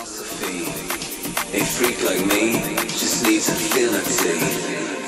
philosophy. A freak like me just needs affinity.